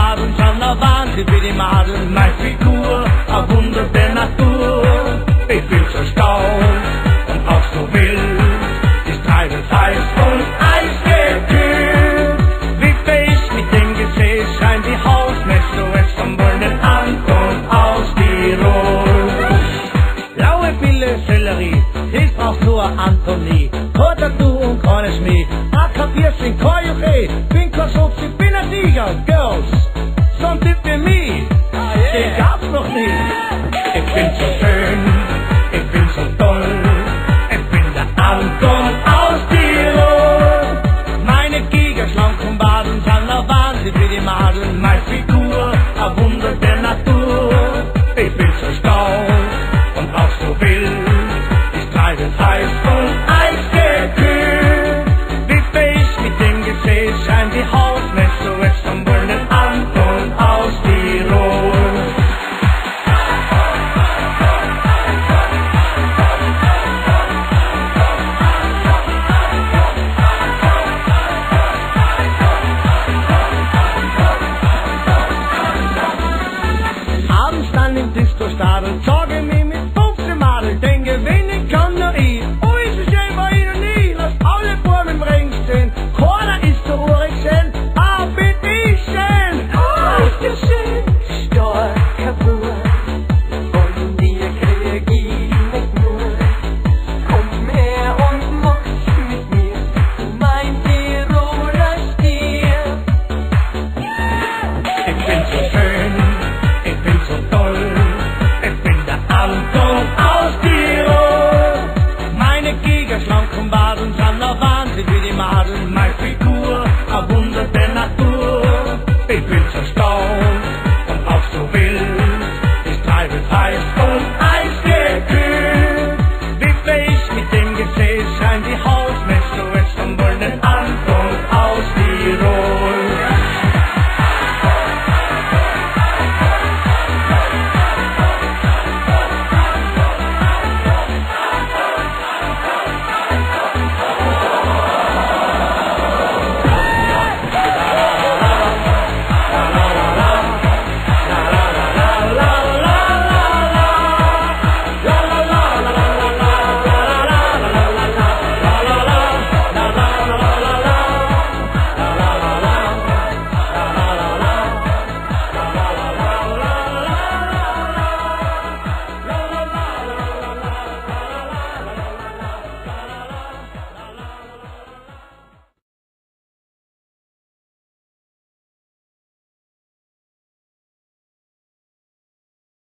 maden van la baan, ik wil die maden meine Figur, een wunder der Natur. Ich bin so verstauen, und auch so wild, ich treibe heiß und eisgekühlt. Wie fähig mit dem Gesäß scheint die Haus, messst du es vom Wunden an und aus Tirol. Blaue Pille, Sellerie, hilft auch nur Antonie, oder du und keine Schmie, a kapierst in Koyuche, bin kurz auf die digan, girls, something for me. Oh, yeah. Den gab's noch so schön. out of